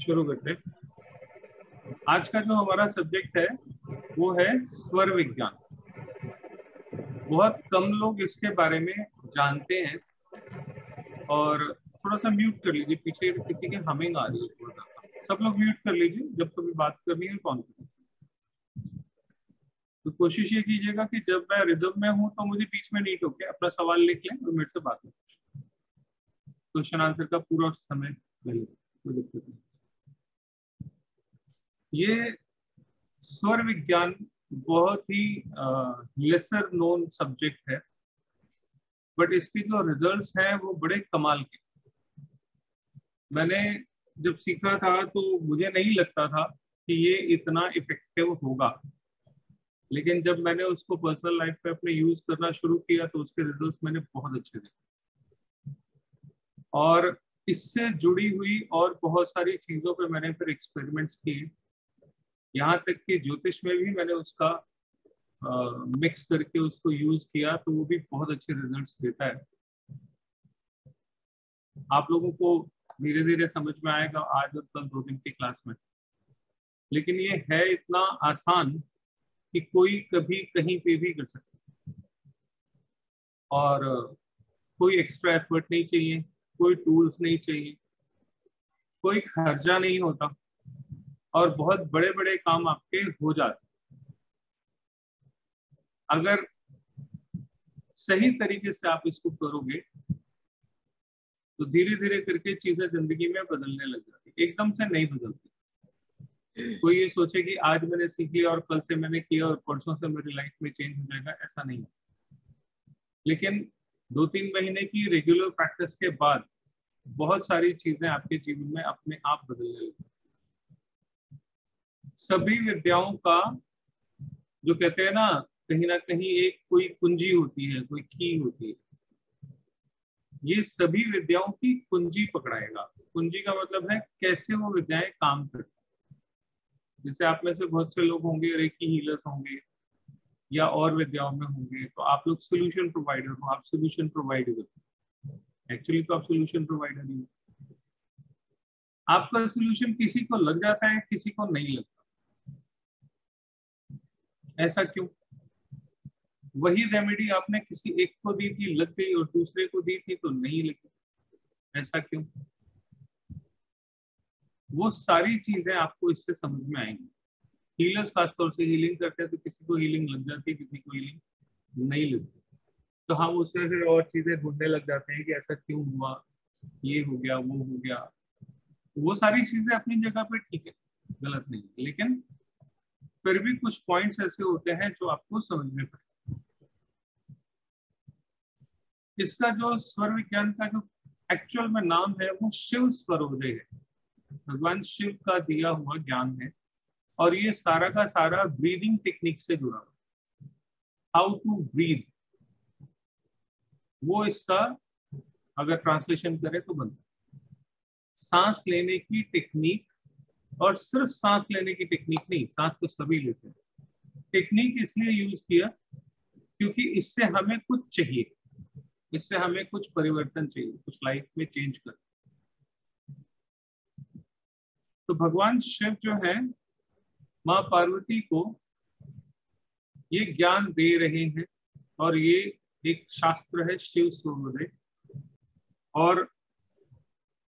शुरू करते हैं। आज का जो हमारा सब्जेक्ट है, वो है स्वर विज्ञान बहुत कम लोग इसके बारे में जानते हैं और थोड़ा सा म्यूट कर लीजिए, पीछे किसी के हमिंग आ रही है सब लोग म्यूट कर लीजिए, जब कभी बात करनी है, कौन तो कोशिश ये कीजिएगा कि जब मैं रिदम में हूँ तो मुझे बीच में नीट होके अपना सवाल लिख लें और मेरे से बात करें। क्वेश्चन आंसर का पूरा समय मिले कोई दिक्कत नहीं। ये स्वर विज्ञान बहुत ही लेसर नोन सब्जेक्ट है बट इसकी जो रिजल्ट्स हैं वो बड़े कमाल के। मैंने जब सीखा था तो मुझे नहीं लगता था कि ये इतना इफ़ेक्टिव होगा। लेकिन जब मैंने उसको पर्सनल लाइफ पे अपने यूज़ करना शुरू किया तो उसके रिजल्ट्स मैंने बहुत अच्छे देखे। और इससे जुड़ी हुई और बहुत सारी चीज़ों पे मैंने फिर एक्सपेरिमेंट्स किए। यहाँ तक कि ज्योतिष में भी मैंने उसका मिक्स करके उसको यूज़ किया तो वो भी बहुत अच्छे रिजल्ट्स देता है। आप लोगों को धीरे धीरे समझ में आएगा आज और कल दो दिन की क्लास में। लेकिन ये है इतना आसान कि कोई कभी कहीं पे भी कर सकता और, कोई एक्स्ट्रा एफर्ट नहीं चाहिए, कोई टूल्स नहीं चाहिए, कोई खर्चा नहीं होता। और बहुत बड़े बड़े काम आपके हो जाते अगर सही तरीके से आप इसको करोगे तो धीरे धीरे करके चीज़ें ज़िंदगी में बदलने लग जाती एकदम से नहीं बदलती। कोई ये सोचे कि आज मैंने सीख और कल से मैंने किया और परसों से मेरी लाइफ में चेंज हो जाएगा, ऐसा नहीं लेकिन दो तीन महीने की रेगुलर प्रैक्टिस के बाद बहुत सारी चीज़ें आपके जीवन में अपने आप बदलने लगती सभी विद्याओं का जो कहते हैं ना, कहीं ना कहीं एक कोई कुंजी होती है, कोई की होती है। ये सभी विद्याओं की कुंजी पकड़ाएगा। कुंजी का मतलब है कैसे वो विद्याएँ काम करती जैसे आप में से बहुत से लोग होंगे रेकी हीलर्स होंगे, या और विद्याओं में होंगे तो आप लोग सोल्यूशन प्रोवाइडर हो, आप सोल्यूशन प्रोवाइड करते एक्चुअली तो आप सोल्यूशन प्रोवाइडर ही आपका सोल्यूशन किसी को लग जाता है, किसी को नहीं लगता। ऐसा क्यों? वही रेमेडी आपने किसी एक को दी थी, लग गई और दूसरे को दी थी तो नहीं लगी। ऐसा क्यों? वो सारी चीज़ें आपको इससे समझ में आएँगी। हीलर्स खासतौर से हीलिंग करते हैं तो किसी को हीलिंग लग जाती है, किसी को हीलिंग नहीं लगती। तो हम उसमें फिर और चीज़ें ढूँढने लग जाते हैं कि ऐसा क्यों हुआ? ये हो गया, वो हो गया। वो सारी चीज़ें अपनी जगह पे ठीक है, गलत नहीं लेकिन फिर भी कुछ पॉइंट्स ऐसे होते हैं जो आपको समझने पड़े। इसका जो स्वर विज्ञान का जो एक्चुअल में नाम है, वो शिव स्वरोदय है। भगवान शिव का दिया हुआ ज्ञान है और ये सारा का सारा ब्रीदिंग टेक्निक से जुड़ा हुआ हाउ टू ब्रीद वो इसका अगर ट्रांसलेशन करें तो बनता सांस लेने की टेक्निक और सिर्फ़ सांस लेने की टेक्निक नहीं, सांस तो सभी लेते हैं। टेक्निक इसलिए यूज़ किया क्योंकि इससे हमें कुछ चाहिए। इससे हमें कुछ परिवर्तन चाहिए, कुछ लाइफ में चेंज कर तो भगवान शिव जो है, माँ पार्वती को ये ज्ञान दे रहे हैं और ये एक शास्त्र है शिव सूर्योदय और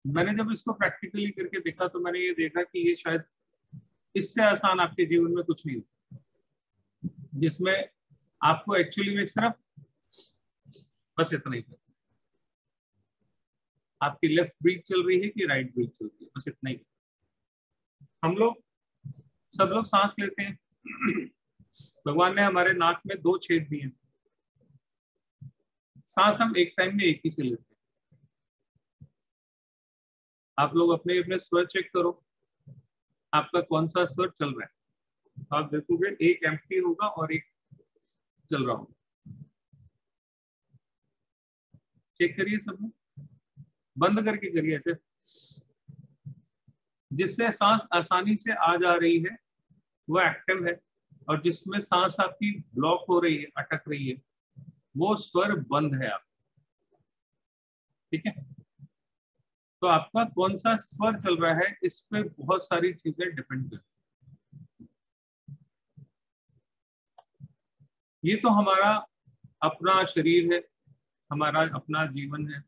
मैंने जब इसको प्रैक्टिकली करके देखा तो मैंने ये देखा कि ये शायद इससे आसान आपके जीवन में कुछ नहीं जिसमें आपको एक्चुअली में सिर्फ़ बस इतना ही करना आपकी लेफ़्ट ब्रीथ चल रही है कि राइट ब्रीथ चल रही है? बस इतना ही हम लोग, सब लोग सांस लेते हैं। भगवान ने हमारे नाक में दो छेद दिए सांस हम एक टाइम में एक ही से लेते हैं। आप लोग अपने अपने स्वर चेक करो। आपका कौन सा स्वर चल रहा है? आप देखोगे एक एम्प्टी होगा और एक चल रहा होगा। चेक करिए सब बंद करके करिए ऐसे। जिससे सांस आसानी से आ जा रही है, वो एक्टिव है और जिसमें सांस आपकी ब्लॉक हो रही है, अटक रही है, वो स्वर बंद है आप ठीक है? तो आपका कौन सा स्वर चल रहा है, इस पे बहुत सारी चीज़ें डिपेंड करती ये तो हमारा अपना शरीर है, हमारा अपना जीवन है।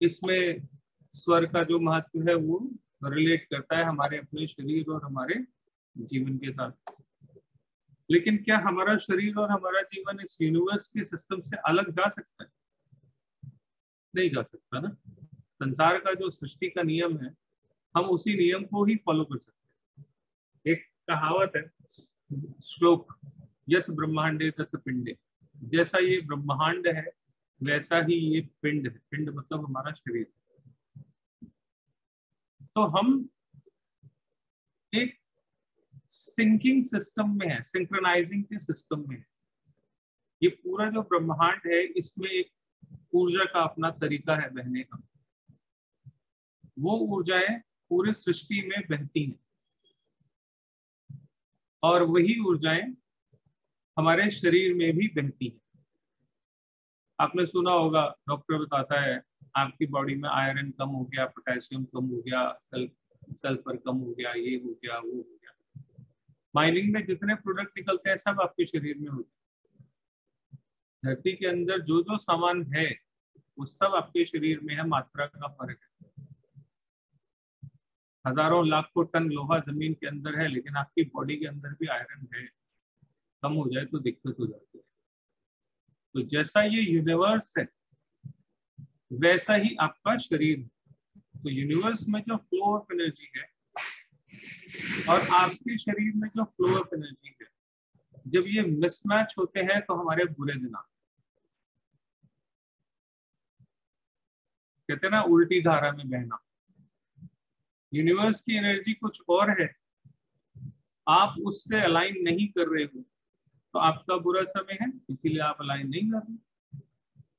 इसमें स्वर का जो महत्व है, वो रिलेट करता है हमारे अपने शरीर और हमारे जीवन के साथ। लेकिन क्या हमारा शरीर और हमारा जीवन इस यूनिवर्स के सिस्टम से अलग जा सकता है? नहीं जा सकता ना। संसार का जो सृष्टि का नियम है, हम उसी नियम को ही फॉलो कर सकते हैं। एक कहावत है, श्लोक, यथ ब्रह्मांडे तथ पिंडे। जैसा ये ब्रह्मांड है, वैसा ही ये पिंड है। पिंड मतलब हमारा शरीर। तो हम एक सिंकिंग सिस्टम में है सिंक्रोनाइजिंग के सिस्टम में है। ये पूरा जो ब्रह्मांड है, इसमें एक ऊर्जा का अपना तरीका है बहने का। वो ऊर्जाएँ पूरे सृष्टि में बहती हैं। और वही ऊर्जाएँ हमारे शरीर में भी बहती हैं। आपने सुना होगा, डॉक्टर बताता है, आपकी बॉडी में आयरन कम हो गया, पोटेशियम कम हो गया सल्फ़र कम हो गया, ये हो गया, वो हो गया। माइनिंग में जितने प्रोडक्ट निकलते हैं, सब आपके शरीर में होते धरती के अंदर जो जो सामान है, वो सब आपके शरीर में है, मात्रा का फ़र्क है। हज़ारों लाखों टन लोहा ज़मीन के अंदर है, लेकिन आपकी बॉडी के अंदर भी आयरन है। कम हो जाए तो दिक्कत हो जाती है। तो जैसा ये यूनिवर्स है, वैसा ही आपका शरीर है। तो यूनिवर्स में जो फ्लो ऑफ़ एनर्जी है, और आपके शरीर में जो फ्लो ऑफ़ एनर्जी है, जब ये मिसमैच होते हैं तो हमारे बुरे दिन आते कहते ना, उल्टी धारा में बहना। यूनिवर्स की एनर्जी कुछ और है। आप उससे अलाइन नहीं कर रहे हो तो आपका बुरा समय है, इसीलिए आप अलाइन नहीं कर रहे।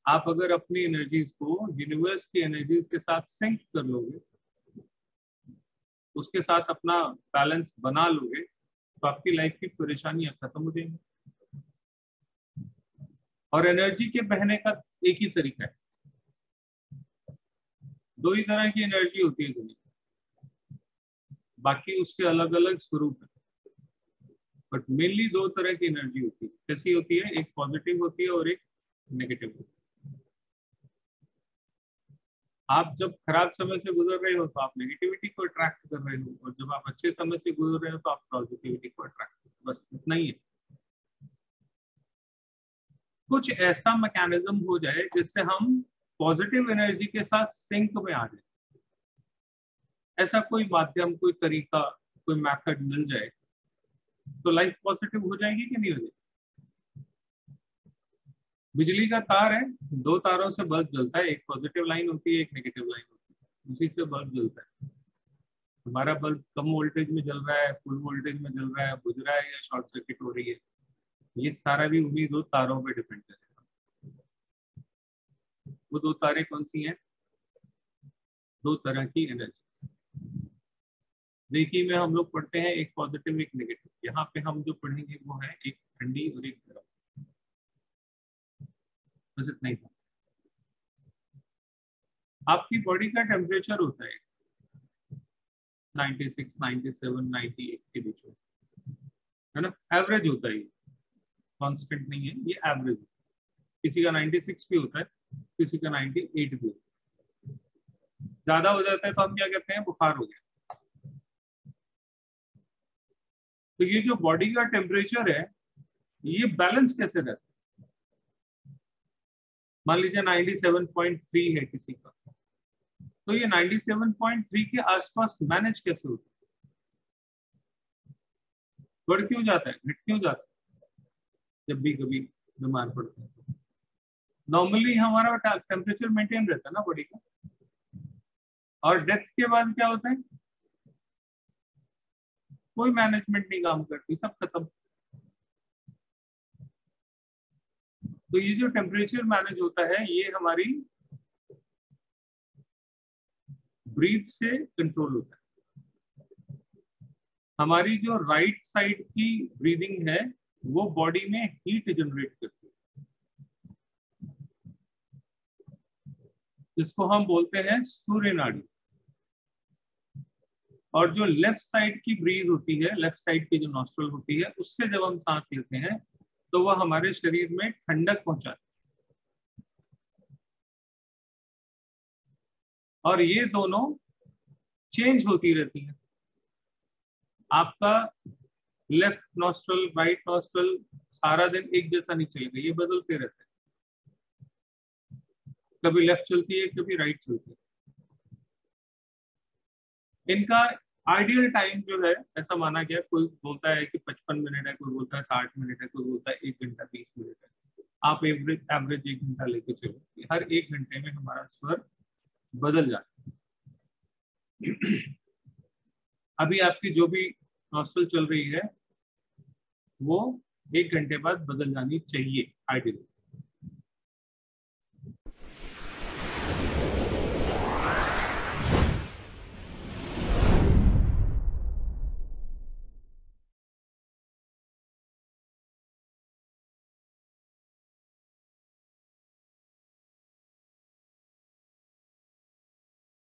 आप अगर अपनी एनर्जीज को यूनिवर्स की एनर्जीज के साथ सिंक कर लोगे, उसके साथ अपना बैलेंस बना लोगे तो आपकी लाइफ की परेशानियाँ खत्म हो जाएँगी। और एनर्जी के बहने का एक ही तरीका है। दो ही तरह की एनर्जी होती है दुनिया बाकी उसके अलग अलग स्वरूप है। बट मेनली दो तरह की एनर्जी होती है। कैसी होती है? एक पॉजिटिव होती है और एक नेगेटिव होती है। आप जब खराब समय से गुजर रहे हो तो आप नेगेटिविटी को अट्रैक्ट कर रहे हो और जब आप अच्छे समय से गुजर रहे हो तो आप पॉजिटिविटी को अट्रैक्ट कर बस इतना ही है। कुछ ऐसा मैकेनिज्म हो जाए जिससे हम पॉजिटिव एनर्जी के साथ सिंक में आ जाए। ऐसा कोई माध्यम, कोई तरीका, कोई मेथड मिल जाए तो लाइफ पॉजिटिव हो जाएगी कि नहीं हो जाएगी? बिजली का तार है, दो तारों से बल्ब जलता है, एक पॉजिटिव लाइन होती है, एक नेगेटिव लाइन होती है। उसी से बल्ब जलता है। हमारा बल्ब कम वोल्टेज में जल रहा है फुल वोल्टेज में जल रहा है, बुझ रहा है या शॉर्ट सर्किट हो रही है, ये सारा भी उन्हीं दो तारों पे डिपेंड करेगा। वो दो तारे कौन सी हैं? दो तरह की एनर्जी देखिए में हम लोग पढ़ते हैं एक पॉजिटिव एक नेगेटिव यहाँ पे हम जो पढ़ेंगे वो है एक ठंडी और एक गर्म। बस इतना ही आपकी बॉडी का टेम्परेचर होता है 96, 97, 98 के बीच है ना? एवरेज होता है कांस्टेंट नहीं है ये एवरेज किसी का 96 भी होता है किसी का 98 भी होता है। ज़्यादा हो जाता है तो हम क्या कहते हैं? बुखार हो गया। तो ये जो बॉडी का टेम्परेचर है, ये बैलेंस कैसे रहता है? मान लीजिए 97.3 है किसी का। तो ये 97.3 के आसपास मैनेज कैसे होता है? बढ़ क्यों जाता है? घट क्यों जाता है? जब भी कभी बीमार पड़ते हैं नॉर्मली हमारा टेम्परेचर मेंटेन रहता है ना बॉडी का। और डेथ के बाद क्या होता है? कोई मैनेजमेंट नहीं काम करती, सब खत्म। तो ये जो टेम्परेचर मैनेज होता है, ये हमारी ब्रीथ से कंट्रोल होता है। हमारी जो राइट साइड की ब्रीदिंग है, वो बॉडी में हीट जनरेट करती है। जिसको हम बोलते हैं सूर्य नाड़ी। और जो लेफ़्ट साइड की ब्रीज होती है लेफ़्ट साइड की जो नॉस्ट्रल होती है, उससे जब हम सांस लेते हैं तो वह हमारे शरीर में ठंडक पहुंचाती है। और ये दोनों चेंज होती रहती है। आपका लेफ़्ट नॉस्ट्रल राइट नॉस्ट्रल सारा दिन एक जैसा नहीं चलेगा, ये बदलते रहते हैं। कभी लेफ़्ट चलती है, कभी राइट चलती है। इनका आइडियल टाइम जो है, ऐसा माना गया, कोई बोलता है कि 55 मिनट है, कोई बोलता है 60 मिनट है, कोई बोलता है एक घंटा 20 मिनट है। आप एवरेज एवरेज एक घंटा लेके चलो हर एक घंटे में हमारा स्वर बदल जाता है। अभी आपकी जो भी नॉस्टल चल रही है, वो एक घंटे बाद बदल जानी चाहिए आइडियल